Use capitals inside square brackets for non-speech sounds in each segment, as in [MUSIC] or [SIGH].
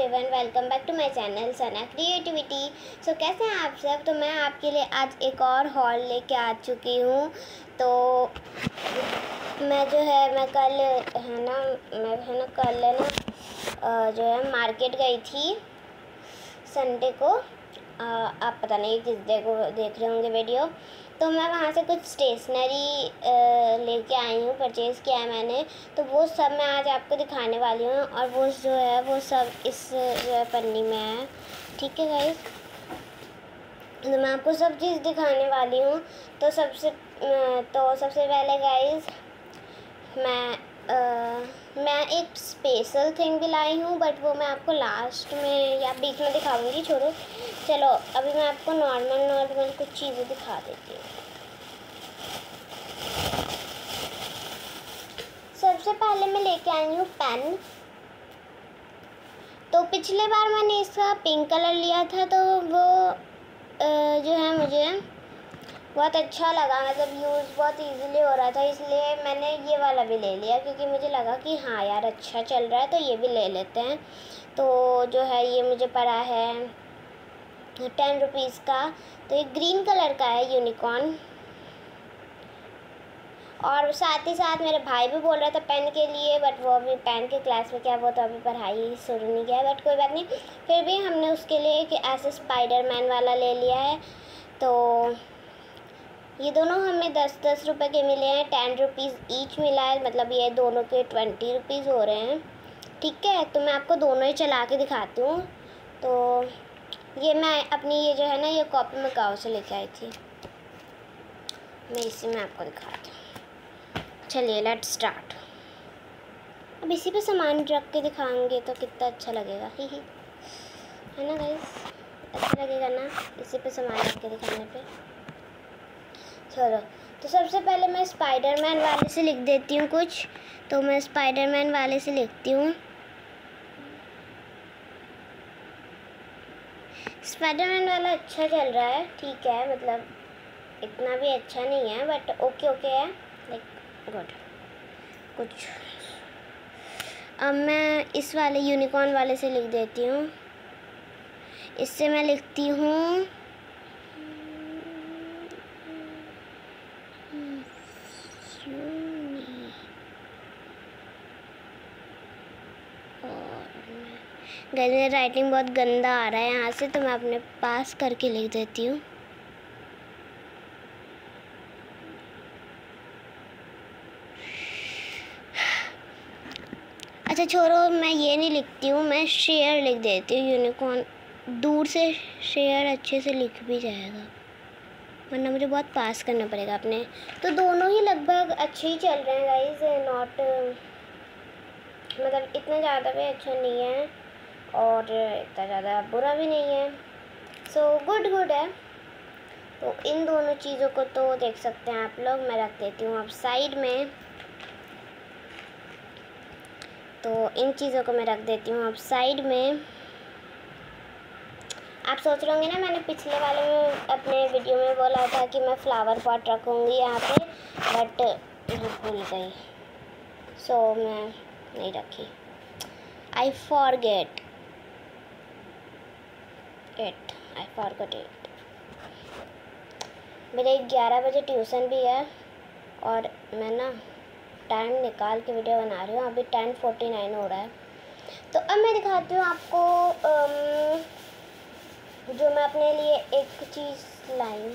Everyone welcome back to my channel Sana creativity so कैसे हैं आप सब? तो मैं आपके लिए आज एक और हॉल लेके आ चुकी हूँ। तो मैं जो है, मैं कल, है ना, मैं है ना, कल है ना जो है मार्केट गई थी संडे को। आप पता नहीं किस डे को देख रहे होंगे वीडियो तो मैं वहाँ से कुछ स्टेशनरी लेके आई हूँ परचेज़ किया है मैंने। तो वो सब मैं आज आपको दिखाने वाली हूँ और वो जो है, वो सब इस, जो है, पन्नी में है। ठीक है गाइस तो मैं आपको सब चीज़ दिखाने वाली हूँ। तो सबसे तो सबसे पहले गाइस मैं मैं एक स्पेशल थिंग भी लाई हूँ बट वो मैं आपको लास्ट में या बीच में दिखाऊँगी, छोड़ो। चलो, अभी मैं आपको नॉर्मल नॉर्मल कुछ चीज़ें दिखा देती हूँ। सबसे पहले मैं लेके आई हूँ पेन तो पिछले बार मैंने इसका पिंक कलर लिया था तो वो जो है मुझे बहुत अच्छा लगा मतलब यूज़ बहुत इजीली हो रहा था, इसलिए मैंने ये वाला भी ले लिया, क्योंकि मुझे लगा कि हाँ यार अच्छा चल रहा है तो ये भी ले लेते हैं। तो जो है, ये मुझे पड़ा है टेन रुपीज़ का तो ये ग्रीन कलर का है यूनिकॉर्न और साथ ही साथ मेरे भाई भी बोल रहा था पेन के लिए बट वो अभी पेन के क्लास में क्या वो तो अभी पढ़ाई शुरू नहीं किया बट कोई बात नहीं। फिर भी हमने उसके लिए एक ऐसे स्पाइडर मैन वाला ले लिया है तो ये दोनों हमें दस दस रुपए के मिले हैं। टेन रुपीज़ ईच मिला है। मतलब ये दोनों के ट्वेंटी रुपीज़ हो रहे हैं। ठीक है तो मैं आपको दोनों ही चला के दिखाती हूँ। तो ये मैं अपनी ये जो है ना, ये कॉपी में गाँव से लेके आई थी। मैं इसी में आपको दिखाती हूँ। चलिए लेट स्टार्ट अब इसी पे सामान रख के दिखाएँगे तो कितना अच्छा लगेगा। ही [LAUGHS] ही है ना गाइस अच्छा लगेगा ना, इसी पे सामान रख के दिखाने पे। चलो तो सबसे पहले मैं स्पाइडरमैन वाले से लिख देती हूँ कुछ। तो मैं स्पाइडरमैन वाले से लिखती हूँ। स्पाइडरमैन वाला अच्छा चल रहा है, ठीक है मतलब इतना भी अच्छा नहीं है बट ओके ओके है लाइक गुड कुछ। अब मैं इस वाले यूनिकॉर्न वाले से लिख देती हूँ। इससे मैं लिखती हूँ गैस मेरा राइटिंग बहुत गंदा आ रहा है यहाँ से तो मैं अपने पास करके लिख देती हूँ। अच्छा छोड़ो, मैं ये नहीं लिखती हूँ, मैं शेयर लिख देती हूँ यूनिकॉर्न दूर से शेयर अच्छे से लिख भी जाएगा। वरना मुझे बहुत पास करना पड़ेगा अपने। तो दोनों ही लगभग अच्छे ही चल रहे हैं गाइज़ नॉट मतलब इतना ज़्यादा भी अच्छा नहीं है और इतना ज़्यादा बुरा भी नहीं है। सो गुड गुड है। तो इन दोनों चीज़ों को तो देख सकते हैं आप लोग, मैं रख देती हूँ अब साइड में। तो इन चीज़ों को मैं रख देती हूँ अब साइड में। आप सोच रहे होंगे ना मैंने पिछले वाले में अपने वीडियो में बोला था कि मैं फ्लावर पॉट रखूँगी यहाँ पे बट भूल गई। सो so, मैं नहीं रखी। I forget it I forgot it मेरे ग्यारह बजे ट्यूशन भी है और मैं ना टाइम निकाल के वीडियो बना रही हूँ। अभी टेन फोर्टी नाइन हो रहा है। तो अब मैं दिखाती हूँ आपको um, जो मैं अपने लिए एक चीज़ लाई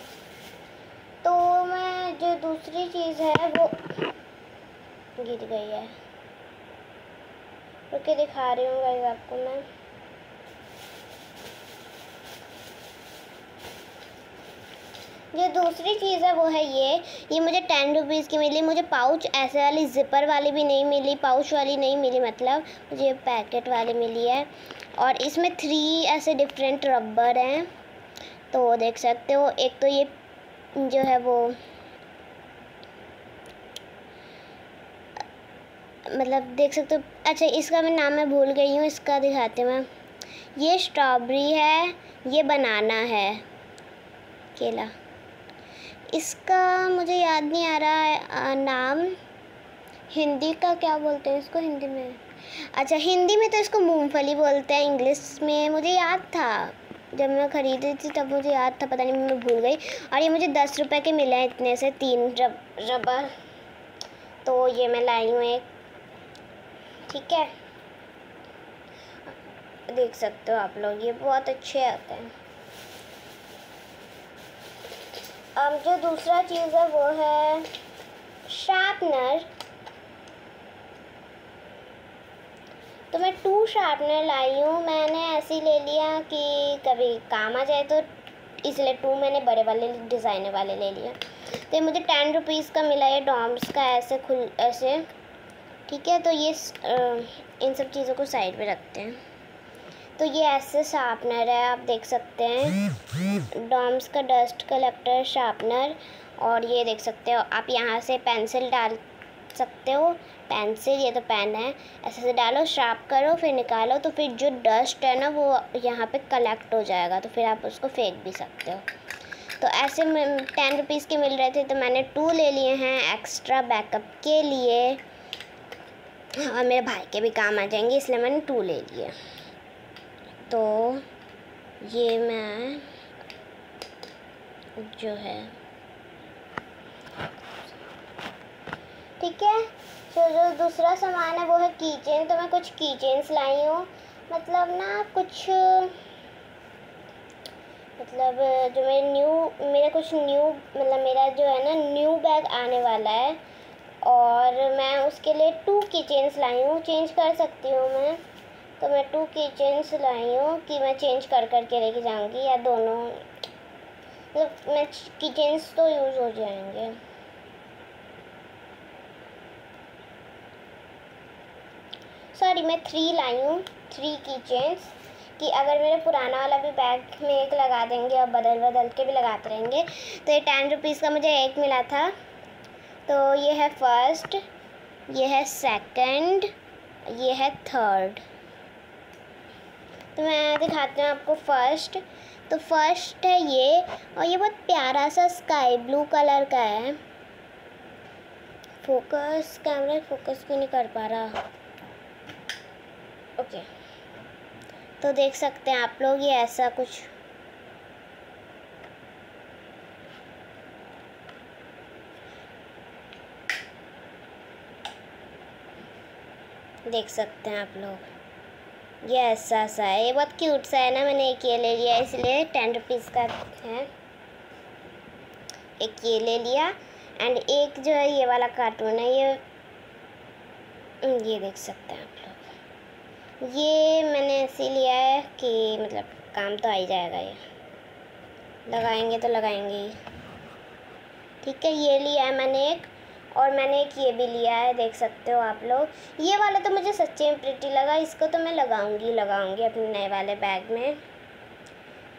तो मैं जो दूसरी चीज़ है, वो गिर गई है। रुके दिखा रही हूँ आपको मैं। जो दूसरी चीज़ है, वो है ये। ये मुझे टेन रुपीज़ की मिली। मुझे पाउच ऐसे वाली ज़िपर वाली भी नहीं मिली। पाउच वाली नहीं मिली मतलब मुझे पैकेट वाली मिली है। और इसमें थ्री ऐसे डिफरेंट रबर हैं। तो देख सकते हो एक तो ये जो है वो मतलब देख सकते हो अच्छा इसका मैं नाम मैं भूल गई हूँ इसका दिखाती हूँ मैं। ये स्ट्रॉबेरी है ये बनाना है केला। इसका मुझे याद नहीं आ रहा है आ, नाम। हिंदी का क्या बोलते हैं इसको हिंदी में? अच्छा हिंदी में तो इसको मूंगफली बोलते हैं, इंग्लिश में। मुझे याद था, जब मैं ख़रीदी थी, तब मुझे याद था, पता नहीं, मैं भूल गई। और ये मुझे दस रुपए के मिले हैं इतने से, तीन रब, रबर। तो ये मैं लाई हूँ एक। ठीक है? देख सकते हो आप लोग, ये बहुत अच्छे आते हैं। अब जो दूसरा चीज़ है, वो है शार्पनर। तो मैं टू शार्पनर लाई हूँ। मैंने ऐसे ले लिया कि कभी काम आ जाए तो इसलिए टू मैंने बड़े वाले डिज़ाइनर वाले ले लिया। तो मुझे टेन रुपीज़ का मिला है डॉम्स का ऐसे खुल, ऐसे। ठीक है तो ये इन सब चीज़ों को साइड में रखते हैं। तो ये ऐसे शार्पनर है, आप देख सकते हैं। डॉम्स का डस्ट कलेक्टर शार्पनर और ये देख सकते हो, आप यहाँ से पेंसिल डाल सकते हो। पेंसिल, ये तो पेन है। ऐसे से डालो, शार्प करो, फिर निकालो तो फिर जो डस्ट है ना, वो यहाँ पे कलेक्ट हो जाएगा तो फिर आप उसको फेंक भी सकते हो। तो ऐसे टेन रुपीज़ के मिल रहे थे तो मैंने टू ले लिए हैं एक्स्ट्रा बैकअप के लिए। और मेरे भाई के भी काम आ जाएँगे, इसलिए मैंने टू ले लिए। तो ये मैं जो है ठीक है? जो जो दूसरा सामान है वो है की चेन तो मैं कुछ की चेन्स लाई हूँ। मतलब ना कुछ मतलब जो मेरे न्यू मेरा कुछ न्यू मतलब मेरा जो है ना न्यू बैग आने वाला है। और मैं उसके लिए टू की लाई हूँ। चेंज कर सकती हूँ मैं। तो मैं टू की लाई हूँ कि मैं चेंज कर कर के लेके जाऊँगी या दोनों मतलब मैं की तो यूज़ हो जाएँगे। सॉरी मैं थ्री लाई हूँ थ्री की चेन्स कि अगर मेरे पुराना वाला भी बैग में एक लगा देंगे और बदल बदल के भी लगाते रहेंगे। तो ये टेन रुपीज़ का मुझे एक मिला था। तो ये है फ़र्स्ट ये है सेकंड ये है थर्ड तो मैं दिखाती हूँ आपको फ़र्स्ट तो फ़र्स्ट है ये और ये बहुत प्यारा सा स्काई ब्लू कलर का है। फोकस कैमरा फोकस क्यों नहीं कर पा रहा। ओके तो देख सकते हैं आप लोग, ये ऐसा कुछ। देख सकते हैं आप लोग। ये ऐसा सा है, ये बहुत क्यूट सा है ना, मैंने एक ये ले लिया, इसलिए टेन रुपीज़ का है। एक ये ले लिया एंड एक जो है ये वाला कार्टून है, ये ये देख सकते हैं आप ये मैंने ऐसे लिया है कि मतलब काम तो आ ही जाएगा ये। लगाएँगे तो लगाएँगे ही। ठीक है, ये लिया है मैंने एक और मैंने एक ये भी लिया है, देख सकते हो आप लोग। ये वाला तो मुझे सच्चे में प्रिटी लगा, इसको तो मैं लगाऊँगी लगाऊँगी अपने नए वाले बैग में।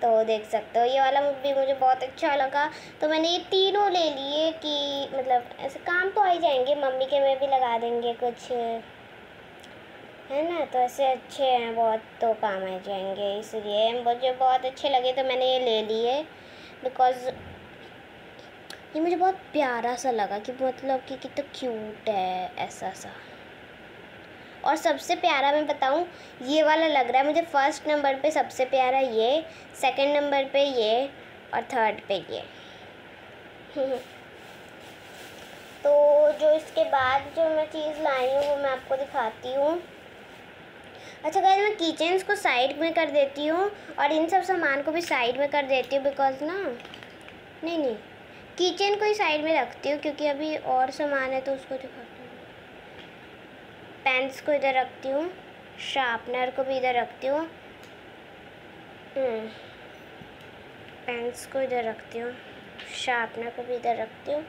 तो देख सकते हो, ये वाला भी मुझे बहुत अच्छा लगा। तो मैंने ये तीनों ले लिए कि मतलब ऐसे काम तो आ ही जाएँगे, मम्मी के में भी लगा देंगे कुछ। है ना? तो ऐसे अच्छे हैं बहुत तो काम आ जाएँगे, इसलिए मुझे बहुत अच्छे लगे तो मैंने ये ले लिए। बिकॉज़ ये मुझे बहुत प्यारा सा लगा कि मतलब कि कितना तो क्यूट है, ऐसा सा। और सबसे प्यारा मैं बताऊँ, ये वाला लग रहा है मुझे फ़र्स्ट नंबर पे सबसे प्यारा ये सेकंड नंबर पे ये, और थर्ड पे ये। [LAUGHS] तो जो इसके बाद जो मैं चीज़ लाई हूँ, वो मैं आपको दिखाती हूँ। अच्छा गाइस मैं किचन्स को साइड में कर देती हूँ और इन सब सामान को भी साइड में कर देती हूँ बिकॉज़ ना, नहीं नहीं किचन को ही साइड में रखती हूँ क्योंकि अभी और सामान है तो उसको दिखाती हूँ। पेंस को इधर रखती हूँ शार्पनर को भी इधर रखती हूँ। पेंस को इधर रखती हूँ शार्पनर को भी इधर रखती हूँ।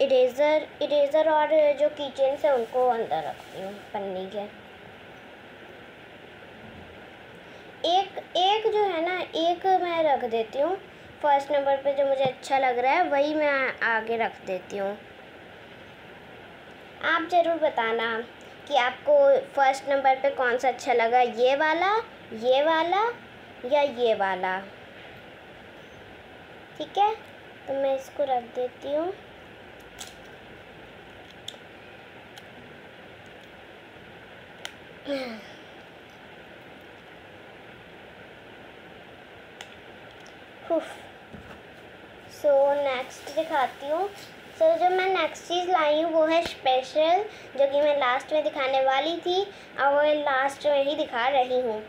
इरेज़र इरेज़र और जो किचन्स है उनको अंदर रखती हूँ पन्नी के। एक एक जो है ना, एक मैं रख देती हूँ। फ़र्स्ट नंबर पे जो मुझे अच्छा लग रहा है, वही मैं आगे रख देती हूँ। आप ज़रूर बताना कि आपको फ़र्स्ट नंबर पे कौन सा अच्छा लगा, ये वाला ये वाला या ये वाला। ठीक है? तो मैं इसको रख देती हूँ। [CLEARS THROAT] सो नेक्स्ट दिखाती हूँ। सो so, जो मैं नेक्स्ट चीज़ लाई हूँ वो है स्पेशल जो कि मैं लास्ट में दिखाने वाली थी और वो लास्ट में ही दिखा रही हूँ।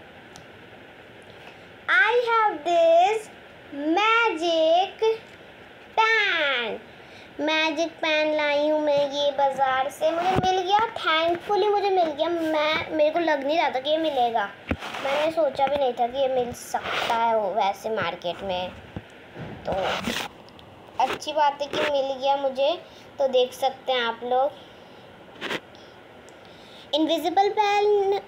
I have this magic pen magic pen लाई हूँ मैं ये बाज़ार से। मुझे मिल गया थैंकफुली मुझे मिल गया। मैं, मेरे को लग नहीं रहा था कि ये मिलेगा। मैंने सोचा भी नहीं था कि ये मिल सकता है वो वैसे मार्केट में। तो अच्छी बात है कि मिल गया मुझे। तो देख सकते हैं आप लोग। इनविजिबल पेन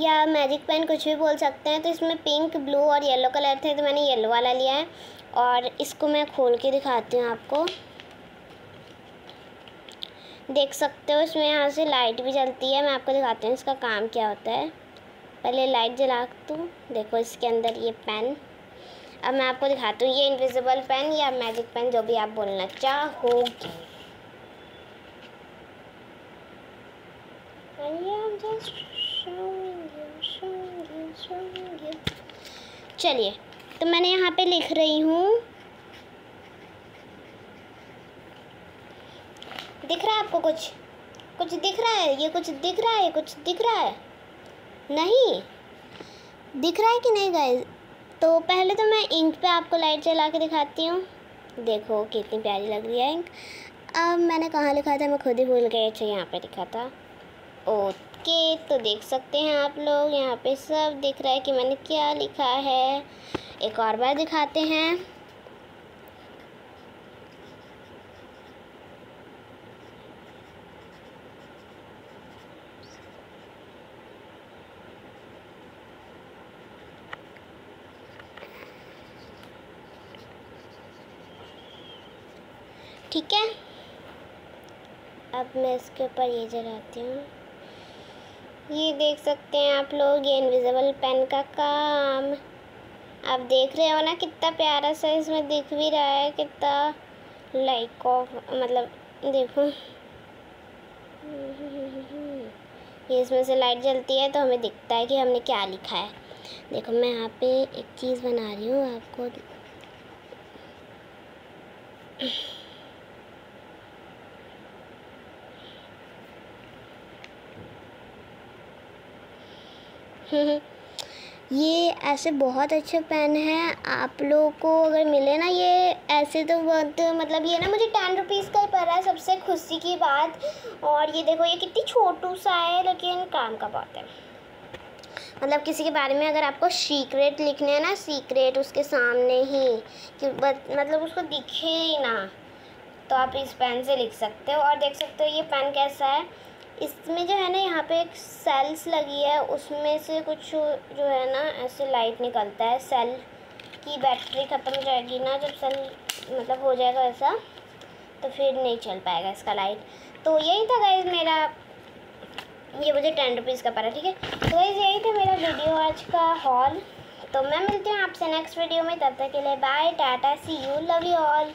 या मैजिक पेन कुछ भी बोल सकते हैं। तो इसमें पिंक ब्लू और येलो कलर थे तो मैंने येलो वाला लिया है। और इसको मैं खोल के दिखाती हूँ आपको। देख सकते हो, इसमें यहाँ से लाइट भी जलती है। मैं आपको दिखाती हूँ इसका काम क्या होता है। पहले लाइट जला दूँ। देखो इसके अंदर ये पेन अब मैं आपको दिखाती हूँ, ये इनविजिबल पेन या मैजिक पेन जो भी आप बोलना चाहोगे। चलिए तो मैंने यहाँ पे लिख रही हूँ। दिख रहा है आपको कुछ? कुछ दिख रहा है? ये कुछ दिख रहा है? कुछ दिख रहा है? नहीं। दिख रहा है कि नहीं गाइस तो पहले तो मैं इंक पे आपको लाइट चला के दिखाती हूँ। देखो कितनी प्यारी लग रही है इंक अब मैंने कहाँ लिखा था? मैं खुद ही भूल गई अच्छा यहाँ पे लिखा था। ओके तो देख सकते हैं आप लोग, यहाँ पे सब दिख रहा है कि मैंने क्या लिखा है। एक और बार दिखाते हैं। ठीक है? अब मैं इसके ऊपर ये जलाती हूँ। ये देख सकते हैं आप लोग, ये इनविजिबल पेन का काम। आप देख रहे हो ना, कितना प्यारा सा इसमें दिख भी रहा है, कितना लाइक ऑफ़ मतलब देखो। ये इसमें से लाइट जलती है तो हमें दिखता है कि हमने क्या लिखा है। देखो, मैं यहाँ पे एक चीज़ बना रही हूँ आपको। [LAUGHS] ये ऐसे बहुत अच्छे पेन है। आप लोगों को अगर मिले ना ये ऐसे तो बहुत मतलब ये ना मुझे टेन रुपीज़ का ही पड़ा है सबसे खुशी की बात। और ये देखो ये कितनी छोटू सा है, लेकिन काम का बहुत है। मतलब किसी के बारे में अगर आपको सीक्रेट लिखने हैं ना, सीक्रेट उसके सामने ही, कि मतलब उसको दिखे ही ना तो आप इस पेन से लिख सकते हो। और देख सकते हो ये पेन कैसा है। इसमें जो है ना, यहाँ पे एक सेल्स लगी है, उसमें से कुछ जो है ना, ऐसे लाइट निकलता है। सेल की बैटरी ख़त्म हो जाएगी ना, जब सेल मतलब हो जाएगा ऐसा तो फिर नहीं चल पाएगा इसका लाइट तो यही था गाइज़ मेरा, ये मुझे टेन रुपीज़ का पड़ा, ठीक है? तो गाइज़ यही था मेरा वीडियो आज का हॉल तो मैं मिलती हूँ आपसे नेक्स्ट वीडियो में, तब तक के लिए bye tata see you love you all